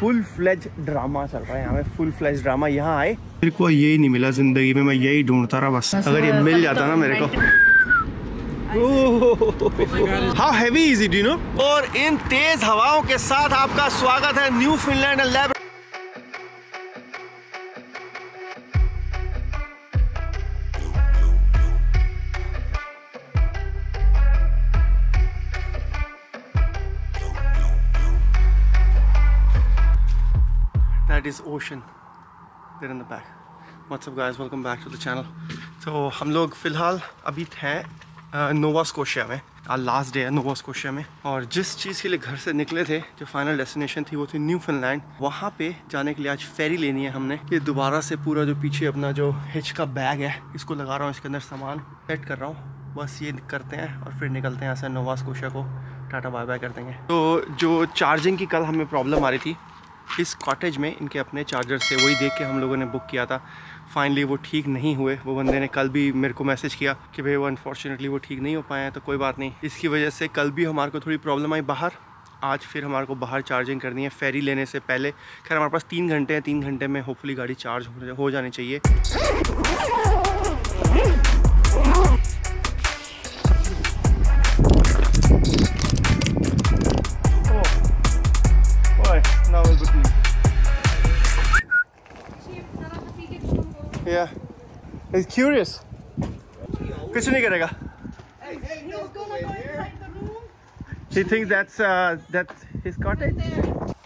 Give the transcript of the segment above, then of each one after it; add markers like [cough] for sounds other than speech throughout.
Full fledge drama चल रहा है यहाँ पे फुल फ्लेज ड्रामा यहाँ आए। मेरे को यही नहीं मिला ज़िंदगी में मैं यही ढूंढता रहा बस। अगर ये मिल जाता ना मेरे को। How heavy is it you know और इन तेज हवाओं के साथ आपका स्वागत है Newfoundland is ocean. There in the back. What's up, guys? Welcome back to the channel. तो हम लोग फ़िलहाल अभी थे नोवा स्कोशिया में आज लास्ट डे है नोवा स्कोशिया में। और जिस चीज़ के लिए घर से निकले थे, जो फाइनल डेस्टिनेशन थी, वो थी न्यू फिनलैंड वहाँ पे जाने के लिए आज फेरी लेनी है हमने ये दोबारा से पूरा जो पीछे अपना जो हिच का बैग है, इसको लगा रहा हूँ, इसके अंदर सामान सेट कर रहा हूँ। बस ये करते हैं और फिर निकलते हैं ऐसे नोवा स्कोशिया को। टाटा बाय बाय कर देंगे। तो जो चार्जिंग की कल हमें प्रॉब्लम आ रही थी इस कॉटेज में इनके अपने चार्जर से वही देख के हम लोगों ने बुक किया था। फाइनली वो ठीक नहीं हुए। वो बंदे ने कल भी मेरे को मैसेज किया कि भाई वो अनफॉर्चुनेटली वो ठीक नहीं हो पाए हैं तो कोई बात नहीं। इसकी वजह से कल भी हमारे को थोड़ी प्रॉब्लम आई बाहर। आज फिर हमारे को बाहर चार्जिंग करनी है। फेरी लेने से पहले। खैर, हमारे पास तीन घंटे हैं। तीन घंटे में होपफुली गाड़ी चार्ज हो जानी चाहिए। He's curious. कुछ नहीं करेगा. He thinks that's uh, that's his cottage.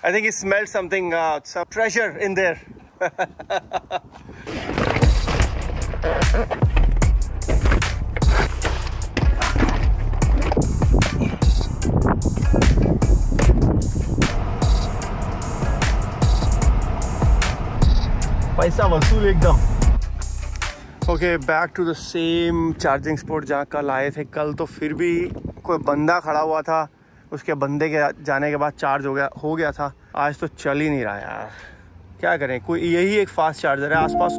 I think he smelled something, uh, some treasure in there. पैसा वसूल एकदम okay back to the same charging spot जहाँ कल आए थे। कल तो फिर भी कोई बंदा खड़ा हुआ था। उसके बंदे के जाने के बाद चार्ज हो गया हो गया था। आज तो चल ही नहीं रहा यार। क्या करें? कोई यही एक फास्ट चार्जर है। आसपास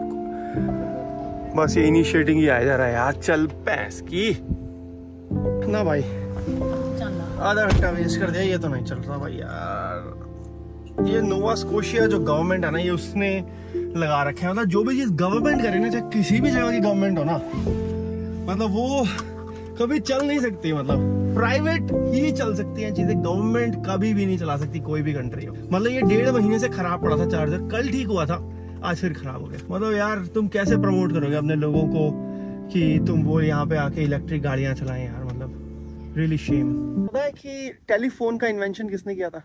बस ये इनिशिएटिंग ही आया जा रहा है यार। चल पैस की। ना भाई। आधा घंटा वेस्ट कर दिया। ये तो नहीं चल रहा भाई यार। ये नोवा स्कोशिया जो गवर्नमेंट है ना, ये उसने लगा रखे हैं। मतलब जो भी चीज़ गवर्नमेंट करे ना, चाहे किसी भी जगह की गवर्नमेंट हो ना मतलब वो कभी चल नहीं सकती मतलब प्राइवेट ही चल सकती है चीज़ें। गवर्नमेंट कभी भी नहीं चला सकती कोई भी कंट्री हो। मतलब ये डेढ़ महीने से खराब पड़ा था चार्जर कल ठीक हुआ था, आज फिर खराब हो गया। मतलब यार, तुम कैसे प्रमोट करोगे अपने लोगों को कि तुम वो यहाँ पे आके इलेक्ट्रिक गाड़ियाँ चलाएँ यार मतलब रियली शेम पता है कि टेलीफोन का इन्वेंशन किसने किया था?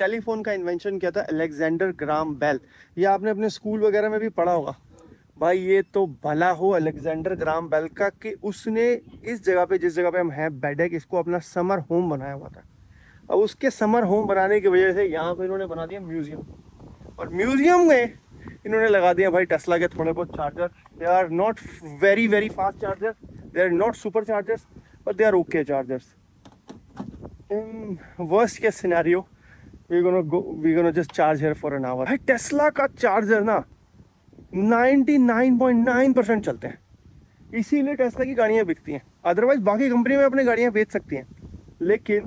टेलीफोन का इन्वेंशन किया था अलेक्जेंडर ग्राम बेल ये आपने अपने स्कूल वगैरह में भी पढ़ा होगा। भाई, ये तो भला हो अलेक्जेंडर ग्राम बेल का कि उसने इस जगह पे, जिस जगह पे हम हैं बेडेक इसको अपना समर होम बनाया हुआ था। अब उसके समर होम बनाने की वजह से यहाँ पे इन्होंने बना दिया म्यूज़ियम और म्यूज़ियम में इन्होंने लगा दिया भाई टेस्ला के थोड़े बहुत charger they are not very very fast charger they are not super chargers but they are okay chargers in worst case scenario we're gonna go we're gonna just charge here for an hour. भाई Tesla का charger ना 99.9 percent चलते हैं। इसीलिए Tesla की गाड़ियाँ बिकती हैं। अदरवाइज़ बाकी कंपनी में अपनी गाड़ियाँ बेच सकती हैं। लेकिन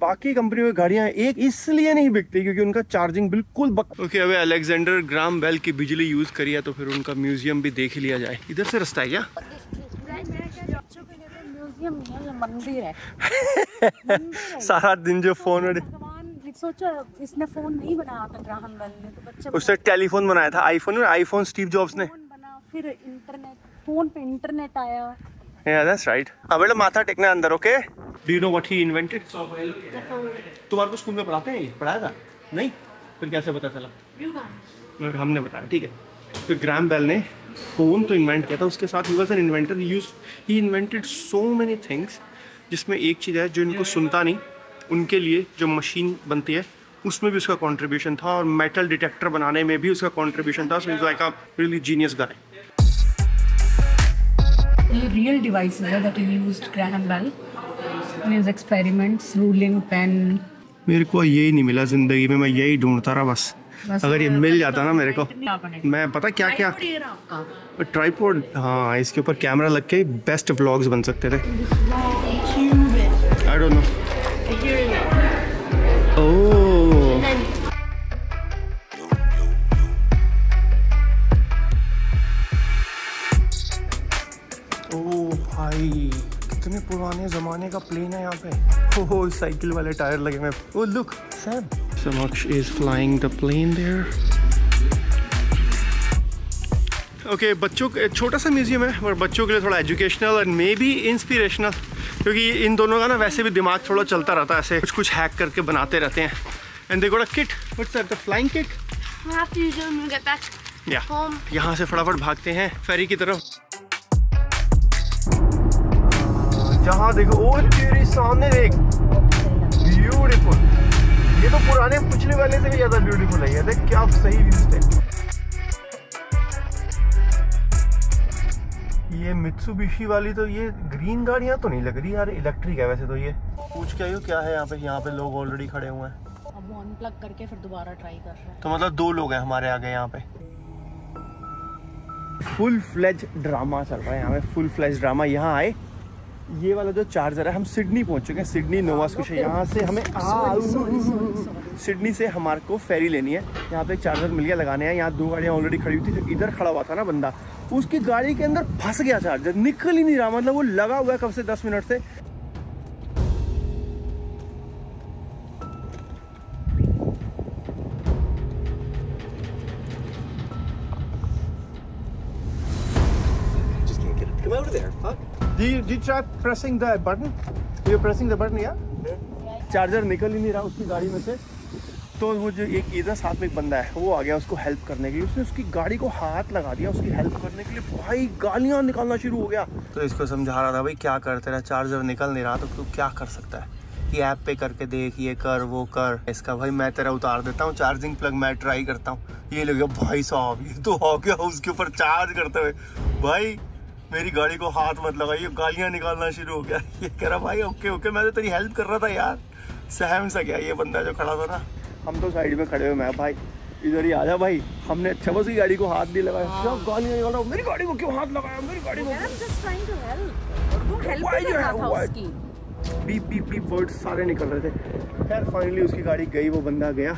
बाकी कंपनियों की गाड़ियाँ एक इसलिए नहीं बिकती क्योंकि उनका चार्जिंग बिल्कुल बक ओके okay, अबे अलेक्जेंडर ग्राम बेल की बिजली यूज़ करी है तो फिर उनका म्यूज़ियम भी देख लिया जाए। इधर से रास्ता है क्या? [laughs] मंदिर है। सारा दिन जो फ़ोन सोचो इसने फ़ोन नहीं बनाया था ग्राहम बेल ने तो बच्चे उसने टेलीफोन बनाया था आईफोन में आईफोन स्टीव जॉब्स ने बना फिर इंटरनेट फ़ोन पे इंटरनेट आया Yeah, that's right. अब बेटा माथा टेकना अंदर, okay? Do you know what he invented? तुम्हारे को स्कूल में पढ़ाते हैं पढ़ाया था? नहीं? फिर कैसे पता चला? हमने बताया, ठीक है। तो ग्राम बेल ने फ़ोन तो इन्वेंट किया था उसके साथ ही was an inventor use he invented so many things जिसमें एक चीज़ है जो इनको सुनता नहीं उनके लिए जो मशीन बनती है उसमें भी उसका कंट्रीब्यूशन था और मेटल डिटेक्टर बनाने में भी उसका कंट्रीब्यूशन था। So like a really genius guy ये रियल डिवाइस है that he used Graham Bell in his experiments ruling pen मेरे को यही नहीं मिला ज़िंदगी में मैं यही ढूंढता रहा बस। अगर ये मिल जाता ना मेरे को मैं पता क्या क्या ट्राईपोड हाँ इसके ऊपर कैमरा लग के बेस्ट व्लॉग्स बन सकते थे। I don't know a hearing aid. कितने पुराने जमाने का प्लेन है यहाँ पे। Oh, oh, साइकिल वाले टायर लगे हुए। ओ look Sam Samaksh is flying the plane there okay okay, बच्चों छोटा सा म्यूज़ियम है और बच्चों के लिए थोड़ा educational and maybe inspirational क्योंकि इन दोनों का ना वैसे भी दिमाग थोड़ा चलता रहता है ऐसे कुछ कुछ हैक करके बनाते रहते हैं। And they got a kite what's that the flying kite या यहाँ से फटाफट भागते हैं फेरी की तरफ़। जहाँ देखो ओ तेरे सामने देख। ब्यूटीफुल ये तो पुराने पिछले वाले से भी ज़्यादा ब्यूटीफुल है ये। देख क्या सही व्यूज़ थे। ये मित्सुबिशी वाली तो ये ग्रीन गाड़ियाँ तो नहीं लग रही यार इलेक्ट्रिक है वैसे तो ये। पूछ के आयो क्या है यहाँ पे यहाँ पे लोग ऑलरेडी खड़े हुए हैं। अब अनप्लग करके फिर दोबारा ट्राई कर रहे हैं। तो मतलब दो लोग हैं हमारे आगे यहाँ पे। फुल फ्लेज ड्रामा चल रहा है यहाँ पे फुल फ्लेज ड्रामा यहाँ आए। ये वाला जो चार्जर है हम सिडनी पहुँच चुके हैं सिडनी नोवा स्कोशिया यहाँ से हमें सिडनी से हमारे को फेरी लेनी है। यहाँ पे चार्जर मिल गया लगाने हैं। यहाँ दो गाड़ियाँ ऑलरेडी खड़ी हुई थी जो इधर खड़ा हुआ था ना बंदा। उसकी गाड़ी के अंदर फंस गया चार्जर निकल ही नहीं रहा। मतलब वो लगा हुआ है कब से? दस मिनट से। Do you, did you try pressing the button? You pressing the button, yeah? Charger निकल ही नहीं रहा उसकी गाड़ी में से। तो वो जो एक इधर साथ में एक बंदा है वो आ गया उसको हेल्प करने के लिए। उसने उसकी गाड़ी को हाथ लगा दिया उसकी हेल्प करने के लिए। भाई गालियाँ निकालना शुरू हो गया। तो इसको समझा रहा था भाई क्या कर तेरा चार्जर निकल नहीं रहा तो तू क्या कर सकता है? कि ऐप पे करके देख ये कर वो कर। इसका भाई मैं तेरा उतार देता हूँ चार्जिंग प्लग मैं ट्राई करता हूँ। ये लगे भाई साहब ये तो हो गया उसके ऊपर चार्ज करते हुए। भाई मेरी गाड़ी को हाथ मत लगाइए गालियाँ निकालना शुरू हो गया। ये कह रहा भाई ओके ओके मैं तो तेरी हेल्प कर रहा था यार। सहम सा गया ये बंदा जो खड़ा था ना। हम तो साइड में खड़े हुए मैं भाई इधर ही आ जा भाई। हमने अच्छा बस की गाड़ी को हाथ नहीं लगाया। सब गालियाँ निकाल। रहा मेरी गाड़ी को क्यों हाथ लगाया? मेरी गाड़ी को I'm just trying to help वो हेल्प कर रहा था उसकी। बीप बीप बीप वर्ड्स सारे निकल रहे थे। खैर फाइनली उसकी गाड़ी गई वो बंदा गया.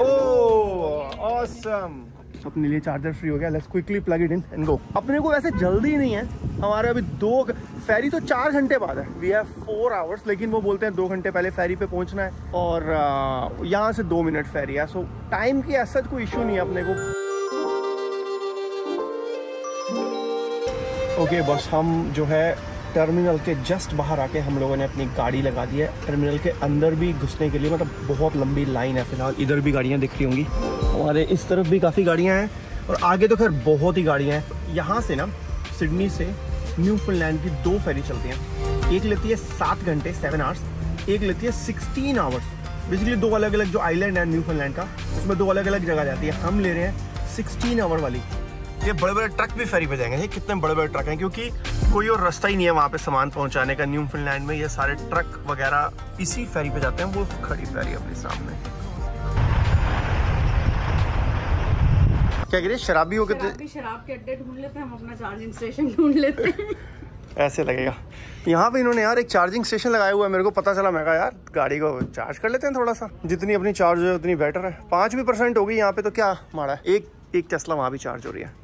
ओह ऑसम अपने लिए चार्जर फ्री हो गया। Let's quickly plug it in and go अपने को वैसे जल्दी नहीं है। हमारे अभी दो फेरी तो चार घंटे बाद है। वी हैव फोर आवर्स लेकिन वो बोलते हैं दो घंटे पहले फेरी पे पहुँचना है और uh, यहाँ से दो मिनट फेरी है। सो टाइम की ऐसा कोई इशू नहीं है अपने को। ओके okay, बस हम जो है टर्मिनल के जस्ट बाहर आके हम लोगों ने अपनी गाड़ी लगा दी है। टर्मिनल के अंदर भी घुसने के लिए मतलब बहुत लंबी लाइन है फ़िलहाल। इधर भी गाड़ियाँ दिख रही होंगी। हमारे इस तरफ़ भी काफ़ी गाड़ियाँ हैं और आगे तो खैर बहुत ही गाड़ियाँ हैं। यहाँ से ना, सिडनी से न्यू फिनलैंड की दो फेरी चलती हैं। एक लेती है सात घंटे सेवन आवर्स एक लेती है सिक्सटीन आवर्स बेसिकली दो अलग अलग जो आइलैंड है न्यू फिनलैंड का, उसमें दो अलग अलग जगह जाती है। हम ले रहे हैं सिक्सटीन आवर वाली। ये बड़े बड़े ट्रक भी फेरी पे जाएँगे। ये कितने बड़े बड़े ट्रक हैं क्योंकि कोई और रास्ता ही नहीं है वहाँ पे सामान पहुँचाने का। न्यू फिनलैंड में ये सारे ट्रक वगैरह इसी फेरी पे जाते हैं वो खड़ी फेरी अपने सामने। क्या है शराबी हो गए शराब के अड्डे ढूंढ लेते हैं हम अपना चार्जिंग स्टेशन ढूंढ लेते हैं। [laughs] ऐसे लगेगा। यहाँ पे इन्होंने यार एक चार्जिंग स्टेशन लगाया हुआ है मेरे को पता चला। मैं कहा यार गाड़ी को चार्ज कर लेते हैं थोड़ा सा। जितनी अपनी चार्ज है उतनी बेटर है। पाँच भी परसेंट होगी यहाँ पे तो क्या माड़ा है? एक एक टेस्ला वहाँ भी चार्ज हो रही है।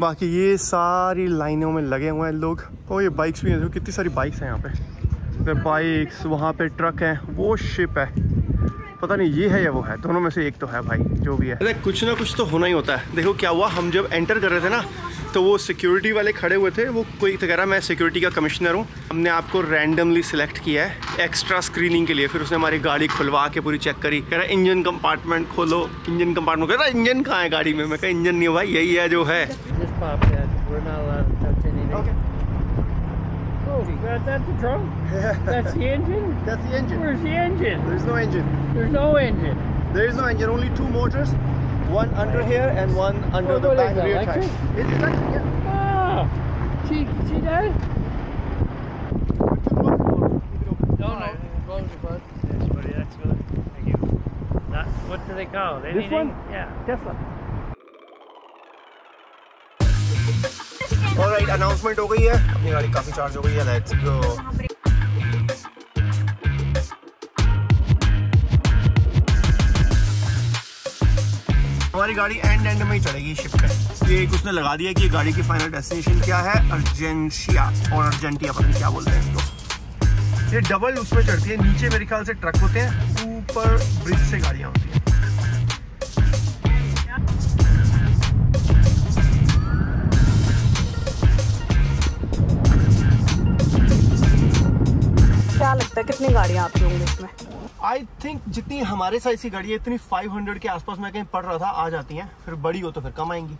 बाकी ये सारी लाइनों में लगे हुए हैं लोग। और ये बाइक्स भी हैं कितनी सारी बाइक्स हैं यहाँ पे। बाइक्स वहाँ पे ट्रक है, वो शिप है। पता नहीं, ये है या वो है? दोनों में से एक तो है भाई, जो भी है। अरे, कुछ ना कुछ तो होना ही होता है। देखो क्या हुआ, हम जब एंटर कर रहे थे ना तो वो सिक्योरिटी वाले खड़े हुए थे। वो कोई तो कह रहा मैं सिक्योरिटी का कमिश्नर हूँ। हमने आपको रैंडमली सिलेक्ट किया है एक्स्ट्रा स्क्रीनिंग के लिए। फिर उसने हमारी गाड़ी खुलवा के पूरी चेक करी। कह रहा इंजन कंपार्टमेंट खोलो। इंजन कंपार्टमेंट कह रहा इंजन कहाँ है गाड़ी में? मैं कहा इंजन नहीं भाई, यही है जो है। Pop that. We're not allowed to touch anything. Oh, that, that's the trunk? That's the engine? [laughs] That's the engine. Where's the engine? There's no engine. There's no engine. There is no engine, only two motors. One under here and one under What- the back rear electric? tire. It's electric, yeah. Oh, see, see that? No, no. Close the button. Yes, buddy, that's good. Thank you. That, what do they call it? This one? Yeah. Tesla. Alright, announcement हो गई है। अपनी गाड़ी काफ़ी charge हो गई है। Let's go हमारी गाड़ी एंड एंड में ही चढ़ेगी शिप पे। ये उसने लगा दिया कि गाड़ी की फाइनल डेस्टिनेशन क्या है? अर्जेंशिया और अर्जेंटिया पता नहीं क्या बोलते हैं इसको। ये डबल उसमें चढ़ती है। नीचे मेरे ख्याल से ट्रक होते हैं। ऊपर ब्रिज से गाड़ियाँ होती हैं। क्या लगता है कितनी गाड़ियाँ आती होंगी इसमें? आई थिंक जितनी हमारे साइज़ की गाड़ी है इतनी 500 के आसपास मैं कहीं पढ़ रहा था आ जाती हैं। फिर बड़ी हो तो फिर कम आएँगी।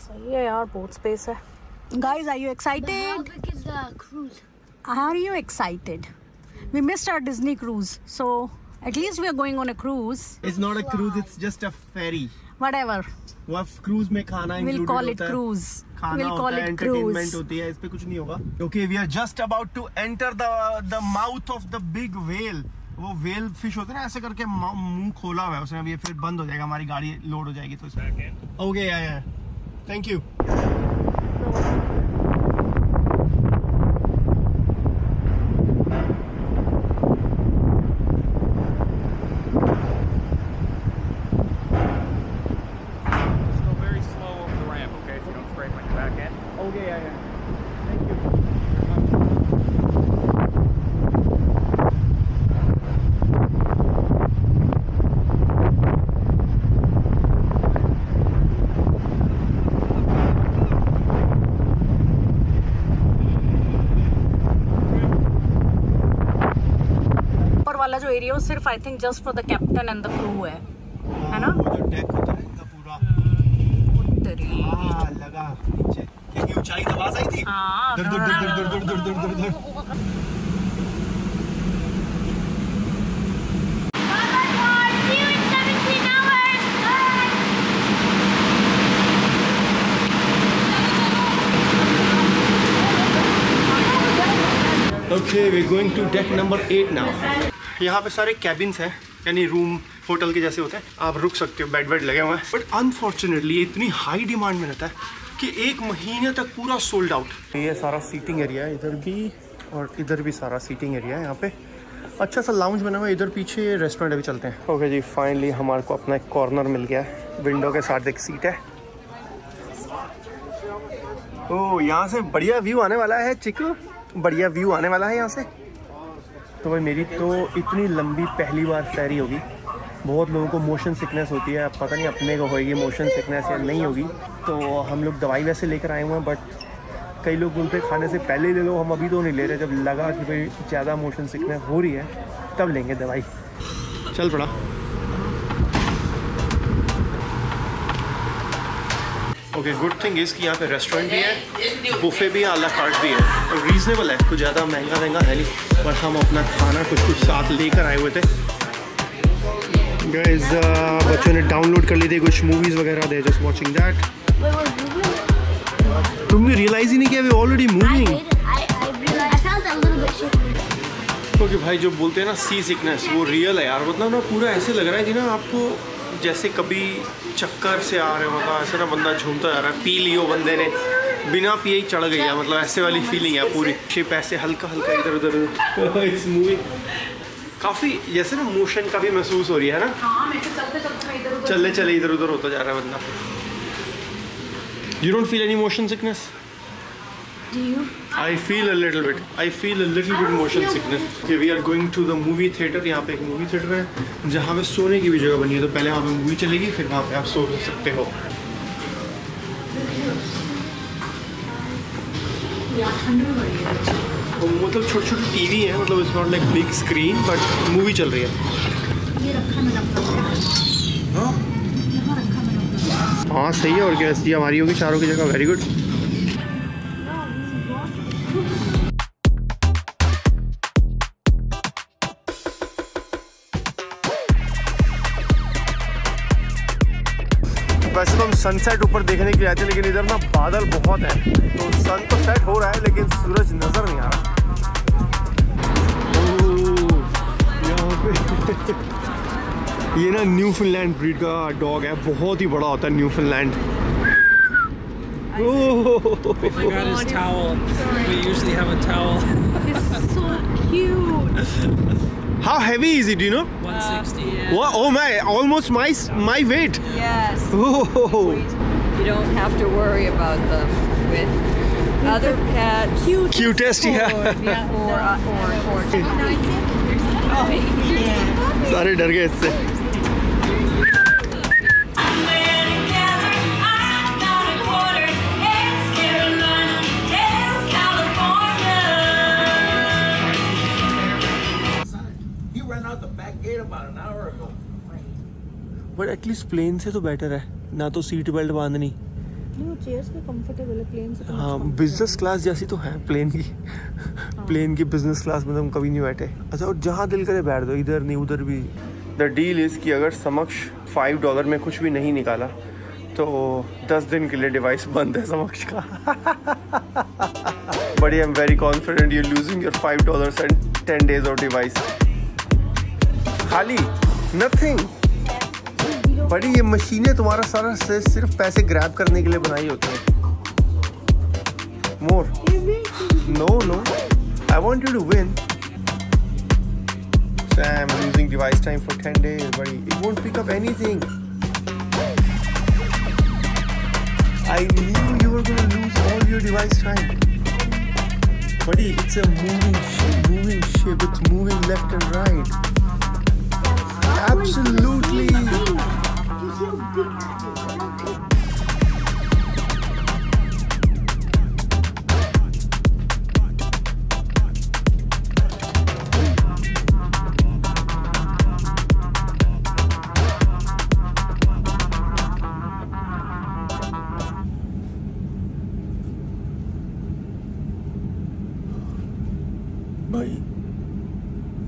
सही है यार बहुत स्पेस है। Guys are you How excited big is the cruise? Are you excited? We missed our Disney cruise, so at least we are going on a cruise. It's not a cruise it's just a ferry Whatever, वो cruise में खाना we'll included call it होता cruise. खाना We'll होता है entertainment होती है इस पे कुछ नहीं होगा। Okay we are just about to enter the the mouth of the big whale वो वेल फ़िश होते हैं ना ऐसे करके मुँह खोला हुआ है उसने अभी फिर बंद हो जाएगा हमारी गाड़ी लोड हो जाएगी तो इसमें। Okay thank you Just go very slow over the ramp, okay, so you don't scrape on your back end. Okay yeah yeah thank you ऊपर वाला जो एरिया है सिर्फ़ I think just for the captain and the crew है है ना? वो जो डेक होता है इनका पूरा तेरी। हाँ लगा नीचे क्योंकि ऊंचाई तो आवाज़ आई थी हाँ, दुर दुर दुर दुर दुर दुर दुर दुर दुर Bye-bye, See you in 17 hours. Bye. यहाँ पे सारे कैबिन्स हैं, यानी रूम होटल के जैसे होते हैं। आप रुक सकते हो बेड वेड लगे हुए हैं। बट अनफॉर्चुनेटली इतनी हाई डिमांड में रहता है कि एक महीने तक पूरा सोल्ड आउट ये सारा सीटिंग एरिया है, इधर भी और इधर भी सारा सीटिंग एरिया है यहाँ पे। अच्छा सा लाउंज बना हुआ है, इधर पीछे रेस्टोरेंट अभी चलते हैं। ओके okay जी फाइनली हमारे को अपना एक कॉर्नर मिल गया है। विंडो के साथ एक सीट है। ओ यहाँ से बढ़िया व्यू आने वाला है चिकू बढ़िया व्यू आने वाला है यहाँ से। तो भाई मेरी तो इतनी लंबी पहली बार सैरी होगी। बहुत लोगों को मोशन सिकनेस होती है। पता नहीं अपने को होगी मोशन सिकनेस या नहीं होगी। तो हम लोग दवाई वैसे लेकर आए हुए हैं बट कई लोग बोलते हैं खाने से पहले ले लो। हम अभी तो नहीं ले रहे। जब लगा कि भाई ज़्यादा मोशन सिकनेस हो रही है, तब लेंगे दवाई। चल पड़ा। ओके गुड थिंग इज़ कि यहाँ पे रेस्टोरेंट भी है बुफे भी है अला कार्ट भी है। और रीजनेबल है कुछ ज़्यादा महँगा महँगा है नहीं बस हम अपना खाना कुछ कुछ साथ लेकर आए हुए थे। गाइस बच्चों ने डाउनलोड कर ली थी कुछ मूवीज़ वगैरह दे जस्ट वाचिंग दैट तुमने रियलाइज़ ही नहीं किया वी ऑलरेडी मूविंग. क्योंकि भाई जो बोलते हैं ना सी सिकनेस वो रियल है यार। मतलब ना पूरा ऐसे लग रहा है कि ना आपको जैसे कभी चक्कर से आ रहे हो मतलब ऐसे ना बंदा झूमता जा रहा है पी लियो बंदे ने। बिना पिए ही चढ़ गई है मतलब ऐसे वाली फीलिंग है पूरी। शिप ऐसे हल्का हल्का इधर उधर। इट्स मूविंग काफ़ी जैसे ना मोशन काफ़ी महसूस हो रही है ना? चलते चले इधर उधर। होता जा रहा है बंदा। You don't feel any motion sickness Do you? I feel a little bit. I feel a little bit motion sickness. Okay, we are going to the movie theater. यहाँ पे एक मूवी थिएटर है जहाँ पे सोने की भी जगह बनी है तो पहले वहाँ पे मूवी चलेगी फिर वहाँ पे आप सो सकते हो तो मतलब छोटी छोटी टीवी है मतलब it's not like big screen but movie चल रही है हाँ? हाँ सही है और क्या हमारी होगी चारों की जगह वेरी गुड सनसेट ऊपर देखने के लिए आए थे लेकिन इधर ना बादल बहुत है तो सन तो सेट हो रहा है लेकिन सूरज नज़र नहीं आ रहा ओह, यहाँ पे [laughs] ये ना न्यूफिनलैंड ब्रीड का डॉग है बहुत ही बड़ा होता है Newfoundland oh I forgot his towel. We usually have a towel. It's so cute. How heavy is it? Do you know? 160. Yeah. Wow, oh my, almost my my weight. Yes. Oh, You don't have to worry about them with other pets. Cute. cutest yeah. Or, uh, or, or, सारे डर गए इससे but at least plane से तो better है ना तो seat belt बांधनी। कंफर्टेबल है प्लेन से हाँ बिज़नेस क्लास जैसी तो है प्लेन की। प्लेन की बिज़नेस क्लास में तो हम कभी नहीं बैठे। अच्छा और जहाँ दिल करे बैठ दो इधर नहीं उधर भी। द डील इज़ कि अगर समक्ष फाइव डॉलर में कुछ भी नहीं निकाला तो दस दिन के लिए डिवाइस बंद है समक्ष का। But I am very confident you losing your five dollar and ten days of device खाली नथिंग बड़ी ये मशीनें तुम्हारा सारा से सिर्फ़ पैसे ग्रैब करने के लिए बनाई होती हैं more no no I want you to win Sam using device time for 10 days, buddy. It won't pick up anything. I knew you were to lose all your device time. Buddy, it's a moving ship, moving ship. It's moving left and right. Absolutely.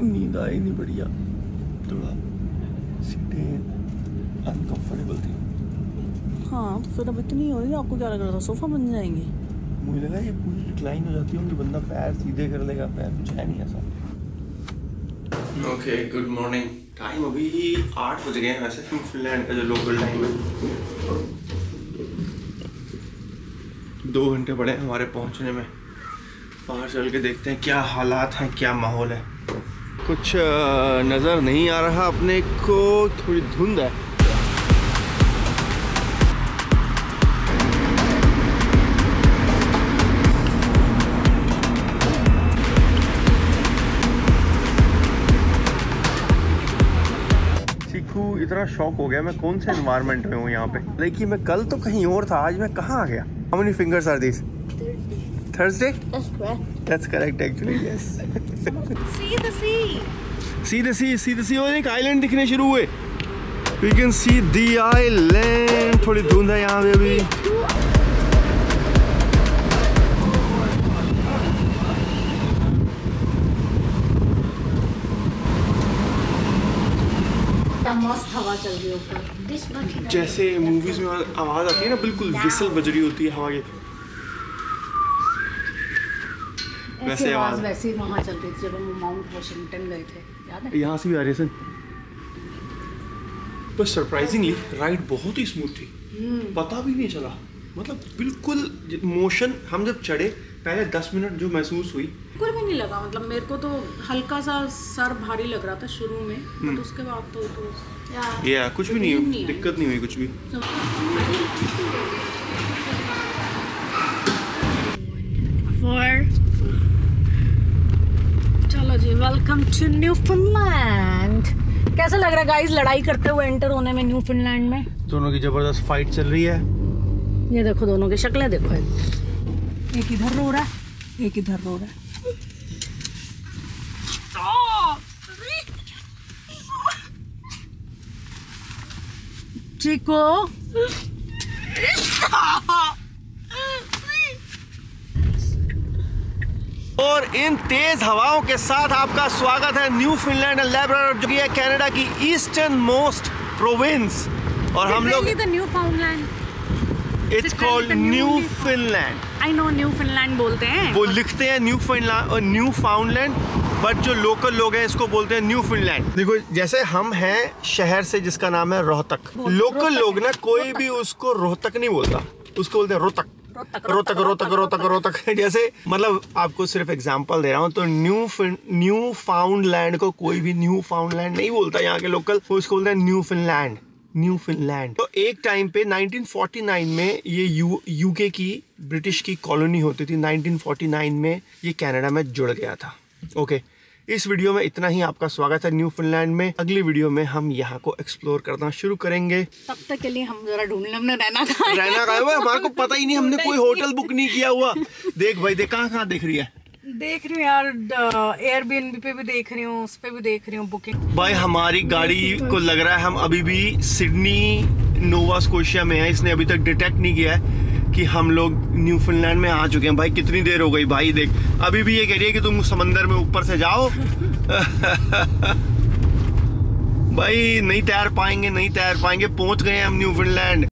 नींद आई नहीं बढ़िया। थोड़ा सीटें uncomfortable थी। हाँ तो फिर अब इतनी हो रही है आपको क्या लग रहा था? सोफा बन जाएँगे। मुझे लगा ये पूरी रिक्लाइन हो जाती है बंदा पैर सीधे कर लेगा पैर कुछ है नहीं ऐसा। ओके गुड मॉर्निंग टाइम अभी आठ बज गए हैं वैसे फिनलैंड का जो लोकल टाइम है। दो घंटे पड़े हैं हमारे पहुँचने में। बाहर चल के देखते हैं क्या हालात हैं क्या माहौल है। कुछ नज़र नहीं आ रहा अपने को थोड़ी धुंध है। इतना शौक हो गया मैं कौन से इन्वायरमेंट में हूँ यहाँ पे? लेकिन मैं कल तो कहीं और था आज मैं कहाँ आ गया? How many fingers are this Thursday that's correct actually yes See the sea. See the sea see the sea और एक आइलैंड दिखने शुरू हुए। We can see the island थोड़ी धुंध है यहाँ पे अभी। मस्त हवा चल रही ऊपर। जैसे मूवीज़ में आवाज़ आती है ना बिल्कुल विसल बज रही होती है हवा की। वैसे आवाज़ वैसे ही वहाँ चल रही थी जब हम माउंट वॉशिंगटन गए थे याद है? यहाँ से भी आ रही है सन पर सरप्राइजिंगली राइड बहुत ही स्मूथ थी। पता भी नहीं चला। मतलब बिल्कुल मोशन हम जब चढ़े पहले दस मिनट जो महसूस हुई। बिल्कुल भी नहीं लगा मतलब मेरे को तो हल्का सा सर भारी लग रहा था शुरू में बट उसके बाद तो तो या या कुछ भी नहीं नहीं। दिक्कत नहीं हुई कुछ भी। चलो जी वेलकम टू न्यू फिनलैंड कैसा लग रहा है गाइस लड़ाई करते हुए एंटर होने में न्यू फिनलैंड में? दोनों की ज़बरदस्त फाइट चल रही है। ये देखो दोनों की शक्लें देखो। एक इधर रो रहा है एक इधर रो रहा है। चिको। और इन तेज हवाओं के साथ आपका स्वागत है न्यू फिनलैंड एंड लेबरर जो कि है कनाडा की ईस्टर्न मोस्ट प्रोविंस। और हम लोग Newfoundland. It's called Newfoundland I know Newfoundland बोलते हैं। वो लिखते हैं न्यू फिनलैंड और न्यू फाउंडलैंड बट जो लोकल लोग हैं इसको बोलते हैं न्यू फिनलैंड देखो जैसे हम हैं शहर से जिसका नाम है रोहतक। लोकल लोग ना कोई भी उसको रोहतक नहीं बोलता। उसको बोलते हैं रोहतक। रोहतक रोहतक रोहतक रोहतक [laughs] जैसे मतलब आपको सिर्फ़ एग्जांपल दे रहा हूँ तो न्यू न्यू फाउंड लैंड को कोई भी न्यू फाउंड लैंड नहीं बोलता यहाँ के लोकल वो इसको बोलते हैं न्यू फिनलैंड न्यू फिनलैंड तो एक टाइम पे 1949 में ये यू यूके की ब्रिटिश की कॉलोनी होती थी 1949 में ये कनाडा में जुड़ गया था। ओके इस वीडियो में इतना ही आपका स्वागत है न्यू फिनलैंड में। अगली वीडियो में हम यहाँ को एक्सप्लोर करना शुरू करेंगे। तब तक के लिए हम जरा ढूंढ हमने रहना कहाँ रहना का हमारे को पता ही नहीं हमने कोई होटल बुक नहीं किया हुआ। [laughs] देख भाई देख कहाँ कहाँ दिख रही है? देख रही हूँ यार एयरबीएनबी पे भी देख रही हूँ, उस पे भी देख रही हूँ बुकिंग भाई, हमारी गाड़ी को लग रहा है हम अभी भी सिडनी, नोवा स्कोशिया में है। इसने अभी तक डिटेक्ट नहीं किया है कि हम लोग न्यूफीलैंड में आ चुके हैं। भाई, कितनी देर हो गई? भाई, देख, अभी भी ये कह रही है कि तुम समंदर में ऊपर से जाओ। [laughs] भाई, नहीं तैर पाएँगे, नहीं तैर पाएँगे। पहुँच गए हम न्यूफीलैंड